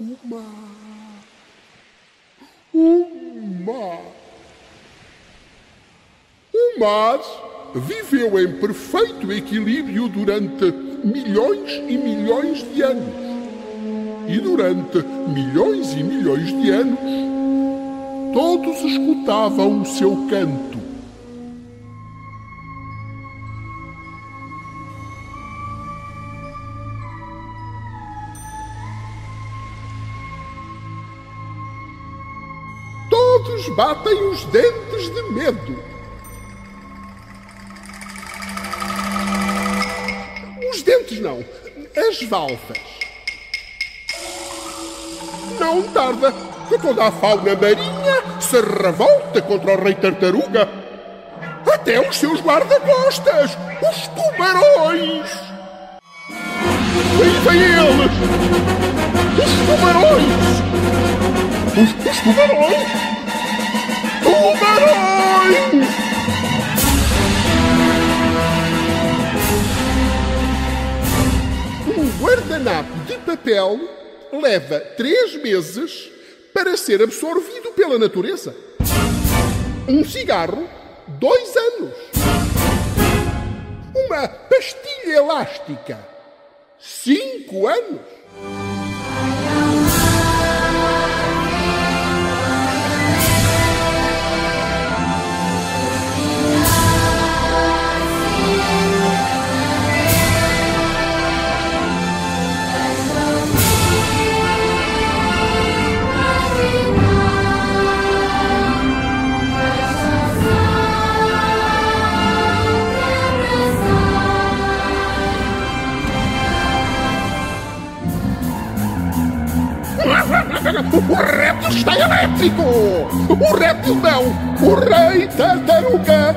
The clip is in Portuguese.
Uma. Uma. O mar viveu em perfeito equilíbrio durante milhões e milhões de anos. E durante milhões e milhões de anos, todos escutavam o seu canto. Todos batem os dentes de medo. Os dentes não, as valvas. Não tarda que toda a fauna marinha se revolta contra o rei tartaruga. Até os seus guarda-costas, os tubarões. Aí vem eles! Os tubarões! Os, os! Tubarões! Guardanapo de papel leva três meses para ser absorvido pela natureza. Um cigarro, dois anos. Uma pastilha elástica, cinco anos. O réptil está elétrico! O réptil não! O rei tartaruga